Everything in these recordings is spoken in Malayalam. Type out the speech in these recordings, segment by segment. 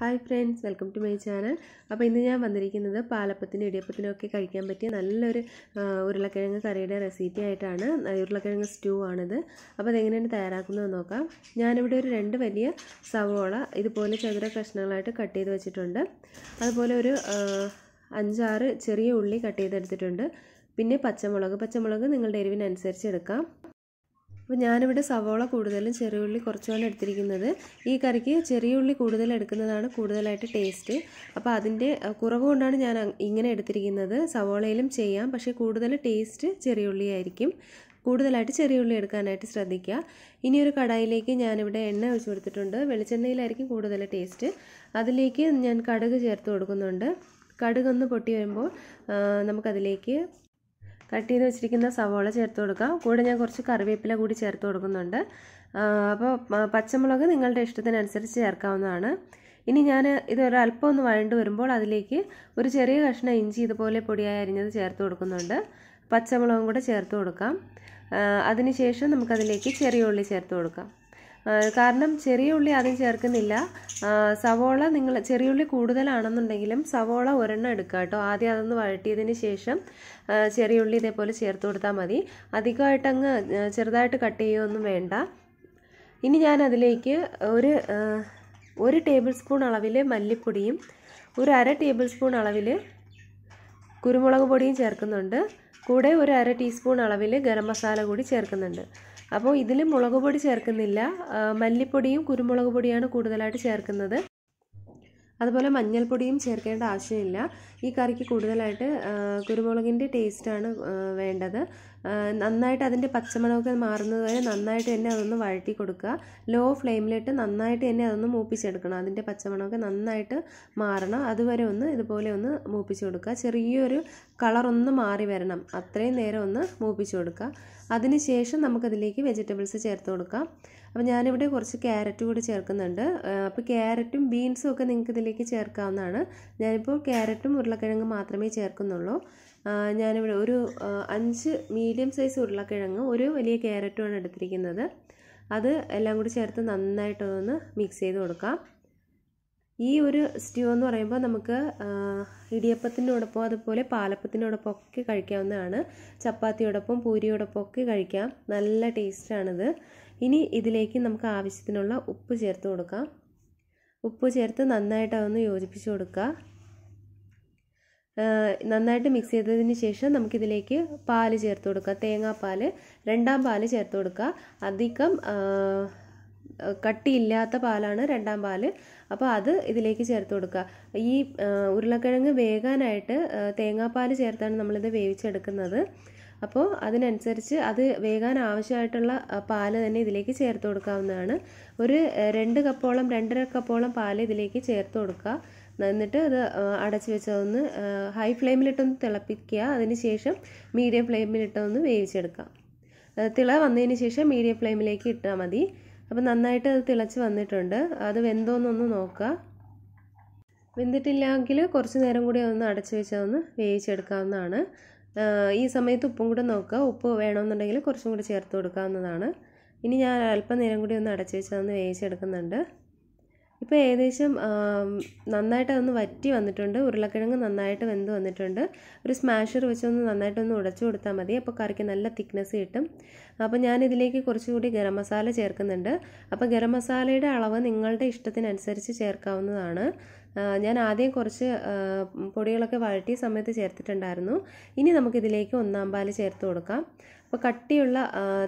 Hi friends welcome to my channel. അപ്പോൾ ഇന്ന് ഞാൻ വന്നിരിക്കുന്നത് പാലപ്പത്തിനും ഇടിയപ്പത്തിനും ഒക്കെ കഴിക്കാൻ പറ്റിയ നല്ലൊരു ഉരുളക്കിഴങ്ങ് കറിയുടെ റെസിപ്പി ആയിട്ടാണ്. ഉരുളക്കിഴങ്ങ് സ്റ്റൂ ആണിത്. അപ്പോൾ അതെങ്ങനെയാണ് തയ്യാറാക്കുന്നത് നോക്കാം. ഞാനിവിടെ ഒരു രണ്ട് വലിയ സവോള ഇതുപോലെ ചതുര കഷ്ണങ്ങളായിട്ട് കട്ട് ചെയ്ത് വെച്ചിട്ടുണ്ട്. അതുപോലെ ഒരു അഞ്ചാറ് ചെറിയ ഉള്ളി കട്ട് ചെയ്തെടുത്തിട്ടുണ്ട്. പിന്നെ പച്ചമുളക് പച്ചമുളക് നിങ്ങളുടെ എരിവിനനുസരിച്ച് എടുക്കാം. അപ്പോൾ ഞാനിവിടെ സവോള കൂടുതലും ചെറിയ ഉള്ളി കുറച്ചുമാണ് എടുത്തിരിക്കുന്നത്. ഈ കറിക്ക് ചെറിയ ഉള്ളി കൂടുതൽ എടുക്കുന്നതാണ് കൂടുതലായിട്ട് ടേസ്റ്റ് അപ്പോൾ അതിന്റെ കുറവ് കൊണ്ടാണ് ഞാൻ ഇങ്ങനെ എടുത്തിരിക്കുന്നത്. സവോളയിലും ചെയ്യാം പക്ഷേ കൂടുതൽ ടേസ്റ്റ് ചെറിയ ഉള്ളി ആയിരിക്കും. കൂടുതലായിട്ട് ചെറിയ ഉള്ളി എടുക്കാനായിട്ട് ശ്രദ്ധിക്കുക. ഇനി ഒരു കടായിലേക്ക് ഞാനിവിടെ എണ്ണ ഒഴിച്ച് കൊടുത്തിട്ടുണ്ട്. വെളിച്ചെണ്ണയിലായിരിക്കും കൂടുതൽ ടേസ്റ്റ് അതിലേക്ക് ഞാൻ കടുക് ചേർത്ത് കൊടുക്കുന്നുണ്ട്. കടുക് ഒന്ന് പൊട്ടി വരുമ്പോൾ നമുക്കതിലേക്ക് കട്ട് ചെയ്ത് വെച്ചിരിക്കുന്ന സവോള ചേർത്ത് കൊടുക്കാം. കൂടെ ഞാൻ കുറച്ച് കറിവേപ്പില കൂടി ചേർത്ത് കൊടുക്കുന്നുണ്ട്. അപ്പോൾ പച്ചമുളക് നിങ്ങളുടെ ഇഷ്ടത്തിനനുസരിച്ച് ചേർക്കാവുന്നതാണ്. ഇനി ഞാൻ ഇത് ഒരല്പം ഒന്ന് വഴണ്ട് വരുമ്പോൾ അതിലേക്ക് ഒരു ചെറിയ കഷ്ണം ഇഞ്ചി ഇതുപോലെ പൊടിയായി അരിഞ്ഞത് ചേർത്ത് കൊടുക്കുന്നുണ്ട്. പച്ചമുളകും കൂടെ ചേർത്ത് കൊടുക്കാം. അതിനുശേഷം നമുക്കതിലേക്ക് ചെറിയ ഉള്ളി ചേർത്ത് കൊടുക്കാം. കാരണം ചെറിയ ഉള്ളി ആദ്യം ചേർക്കുന്നില്ല. സവോള നിങ്ങൾ ചെറിയ ഉള്ളി കൂടുതലാണെന്നുണ്ടെങ്കിലും സവോള ഒരെണ്ണം എടുക്കുക കേട്ടോ. ആദ്യം അതൊന്ന് വഴട്ടിയതിന് ശേഷം ചെറിയ ഉള്ളി ഇതേപോലെ ചേർത്ത് കൊടുത്താൽ മതി. അധികമായിട്ട് അങ്ങ് ചെറുതായിട്ട് കട്ട് ചെയ്യുകയൊന്നും വേണ്ട. ഇനി ഞാൻ അതിലേക്ക് ഒരു ഒരു ടേബിൾ സ്പൂൺ അളവിൽ മല്ലിപ്പൊടിയും ഒരു അര ടേബിൾ സ്പൂൺ അളവിൽ കുരുമുളക് പൊടിയും ചേർക്കുന്നുണ്ട്. കൂടെ ഒരു അര ടീസ്പൂൺ അളവിൽ ഗരം മസാല കൂടി ചേർക്കുന്നുണ്ട്. അപ്പോൾ ഇതിൽ മുളക് പൊടി ചേർക്കുന്നില്ല. മല്ലിപ്പൊടിയും കുരുമുളക് പൊടിയാണ് കൂടുതലായിട്ട് ചേർക്കുന്നത്. അതുപോലെ മഞ്ഞൾപ്പൊടിയും ചേർക്കേണ്ട ആവശ്യമില്ല. ഈ കറിക്ക് കൂടുതലായിട്ട് കുരുമുളകിന്റെ ടേസ്റ്റാണ് വേണ്ടത്. നന്നായിട്ട് അതിന്റെ പച്ചമണമൊക്കെ മാറുന്നത് വരെ നന്നായിട്ട് തന്നെ അതൊന്ന് വഴറ്റി കൊടുക്കുക. ലോ ഫ്ലെയിമിലിട്ട് നന്നായിട്ട് തന്നെ അതൊന്ന് മൂപ്പിച്ചെടുക്കണം. അതിന്റെ പച്ചമണമൊക്കെ നന്നായിട്ട് മാറണം. അതുവരെ ഒന്ന് ഇതുപോലെ ഒന്ന് മൂപ്പിച്ച് കൊടുക്കുക. ചെറിയൊരു കളറൊന്ന് മാറി വരണം. അത്രയും നേരം ഒന്ന് മൂപ്പിച്ച് കൊടുക്കുക. അതിനുശേഷം നമുക്കതിലേക്ക് വെജിറ്റബിൾസ് ചേർത്ത് കൊടുക്കാം. അപ്പോൾ ഞാനിവിടെ കുറച്ച് ക്യാരറ്റ് കൂടി ചേർക്കുന്നുണ്ട്. അപ്പോൾ ക്യാരറ്റും ബീൻസും ഒക്കെ നിങ്ങൾക്ക് ഇതിലേക്ക് ചേർക്കാവുന്നതാണ് ഞാനിപ്പോൾ ക്യാരറ്റും ഉരുളക്കിഴങ്ങും മാത്രമേ ചേർക്കുന്നുള്ളൂ. ഞാനിവിടെ ഒരു അഞ്ച് മീഡിയം സൈസ് ഉരുളക്കിഴങ്ങ് ഒരു വലിയ ക്യാരറ്റുമാണ് എടുത്തിരിക്കുന്നത്. അത് എല്ലാം കൂടി ചേർത്ത് നന്നായിട്ടൊന്ന് മിക്സ് ചെയ്ത് കൊടുക്കാം. ഈ ഒരു സ്റ്റ്യൂ എന്ന് പറയുമ്പോൾ നമുക്ക് ഇടിയപ്പത്തിനോടൊപ്പം അതുപോലെ പാലപ്പത്തിനോടൊപ്പം ഒക്കെ കഴിക്കാവുന്നതാണ്. ചപ്പാത്തിയോടൊപ്പം പൂരിയോടൊപ്പം ഒക്കെ കഴിക്കാം. നല്ല ടേസ്റ്റാണിത്. ഇനി ഇതിലേക്ക് നമുക്ക് ആവശ്യത്തിനുള്ള ഉപ്പ് ചേർത്ത് കൊടുക്കാം. ഉപ്പ് ചേർത്ത് നന്നായിട്ട് അതൊന്ന് യോജിപ്പിച്ച് കൊടുക്കുക. നന്നായിട്ട് മിക്സ് ചെയ്തതിന് ശേഷം നമുക്കിതിലേക്ക് പാൽ ചേർത്ത് കൊടുക്കുക. തേങ്ങാപ്പാൽ രണ്ടാം പാൽ ചേർത്ത് കൊടുക്കുക. അധികം കട്ടിയില്ലാത്ത പാലാണ് രണ്ടാം പാൽ. അപ്പോൾ അത് ഇതിലേക്ക് ചേർത്ത് കൊടുക്കുക. ഈ ഉരുളക്കിഴങ്ങ് വേകാനായിട്ട് തേങ്ങാപ്പാൽ ചേർത്താണ് നമ്മളിത് വേവിച്ചെടുക്കുന്നത്. അപ്പോൾ അതിനനുസരിച്ച് അത് വേകാൻ ആവശ്യമായിട്ടുള്ള പാൽ പാൽ തന്നെ ഇതിലേക്ക് ചേർത്ത് കൊടുക്കാവുന്നതാണ്. ഒരു രണ്ട് കപ്പോളം രണ്ടര കപ്പോളം പാൽ ഇതിലേക്ക് ചേർത്ത് കൊടുക്കുക. എന്നിട്ട് അത് അടച്ചു വെച്ചതൊന്ന് ഹൈ ഫ്ലെയിമിലിട്ടൊന്ന് തിളപ്പിക്കുക. അതിന് ശേഷം മീഡിയം ഫ്ലെയിമിലിട്ടൊന്ന് വേവിച്ചെടുക്കാം തിള വന്നതിന് ശേഷം മീഡിയം ഫ്ലെയിമിലേക്ക് ഇട്ടാൽ മതി. അപ്പോൾ നന്നായിട്ട് അത് തിളച്ച് വന്നിട്ടുണ്ട്. അത് വെന്തോന്നൊന്ന് നോക്കുക. വെന്തിട്ടില്ലെങ്കിൽ കുറച്ച് നേരം കൂടി ഒന്ന് അടച്ചു വെച്ചാൽ ഒന്ന് വേവിച്ചെടുക്കാവുന്നതാണ് ഈ സമയത്ത് ഉപ്പും കൂടെ നോക്കുക. ഉപ്പ് വേണമെന്നുണ്ടെങ്കിൽ കുറച്ചും കൂടി ചേർത്ത് കൊടുക്കാവുന്നതാണ്. ഇനി ഞാൻ അല്പം നേരം കൂടി ഒന്ന് അടച്ചു വെച്ചാൽ ഒന്ന് വേവിച്ചെടുക്കുന്നുണ്ട്. ഇപ്പോൾ ഏകദേശം നന്നായിട്ട് അതൊന്ന് വറ്റി വന്നിട്ടുണ്ട്. ഉരുളക്കിഴങ്ങ് നന്നായിട്ട് വെന്ത് വന്നിട്ടുണ്ട്. ഒരു സ്മാഷർ വെച്ചൊന്ന് നന്നായിട്ടൊന്ന് ഉടച്ചു കൊടുത്താൽ മതി. അപ്പോൾ കറിക്ക് നല്ല തിക്നെസ് കിട്ടും. അപ്പോൾ ഞാൻ ഇതിലേക്ക് കുറച്ചുകൂടി ഗരം മസാല ചേർക്കുന്നുണ്ട്. അപ്പോൾ ഗരം മസാലയുടെ അളവ് നിങ്ങളുടെ ഇഷ്ടത്തിനനുസരിച്ച് ചേർക്കാവുന്നതാണ്. ഞാൻ ആദ്യം കുറച്ച് പൊടികളൊക്കെ വഴറ്റിയ സമയത്ത് ചേർത്തിട്ടുണ്ടായിരുന്നു. ഇനി നമുക്കിതിലേക്ക് ഒന്നാം പാൽ ചേർത്ത് കൊടുക്കാം. അപ്പോൾ കട്ടിയുള്ള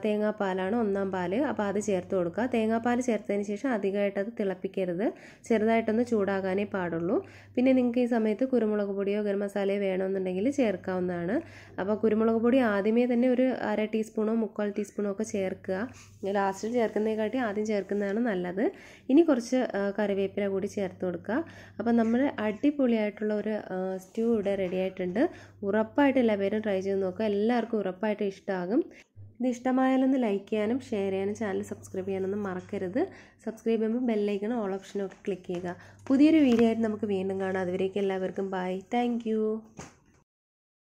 തേങ്ങാപ്പാലാണ് ഒന്നാം പാൽ. അപ്പോൾ അത് ചേർത്ത് കൊടുക്കുക. തേങ്ങാപ്പാൽ ചേർത്തതിന് ശേഷം അധികമായിട്ട് അത് തിളപ്പിക്കരുത്. ചെറുതായിട്ടൊന്ന് ചൂടാകാനേ പാടുള്ളൂ. പിന്നെ നിങ്ങൾക്ക് ഈ സമയത്ത് കുരുമുളക് പൊടിയോ ഗരം മസാലയോ വേണമെന്നുണ്ടെങ്കിൽ ചേർക്കാവുന്നതാണ്. അപ്പോൾ കുരുമുളക് പൊടി ആദ്യമേ തന്നെ ഒരു അര ടീസ്പൂണോ മുക്കാൽ ടീസ്പൂണോ ഒക്കെ ചേർക്കുക. ലാസ്റ്റിൽ ചേർക്കുന്നതിനെക്കാട്ടി ആദ്യം ചേർക്കുന്നതാണ് നല്ലത്. ഇനി കുറച്ച് കറിവേപ്പില കൂടി ചേർത്ത് കൊടുക്കുക. അപ്പോൾ നമ്മൾ അടിപൊളിയായിട്ടുള്ള ഒരു സ്റ്റൂ ഇവിടെ റെഡി ആയിട്ടുണ്ട്. ഉറപ്പായിട്ട് എല്ലാവരും ട്രൈ ചെയ്ത് നോക്കുക. എല്ലാവർക്കും ഉറപ്പായിട്ട് ഇഷ്ടമാകും ഇത് ഇഷ്ടമായാലൊന്ന് ലൈക്ക് ചെയ്യാനും ഷെയർ ചെയ്യാനും ചാനൽ സബ്സ്ക്രൈബ് ചെയ്യാനൊന്നും മറക്കരുത്. സബ്സ്ക്രൈബ് ചെയ്യുമ്പോൾ ബെല്ലൈക്കണം ഓൾ ഓപ്ഷനും ഒക്കെ ക്ലിക്ക് ചെയ്യുക. പുതിയൊരു വീഡിയോ ആയിട്ട് നമുക്ക് വീണ്ടും കാണാം. അതുവരേക്കും എല്ലാവർക്കും ബൈ താങ്ക്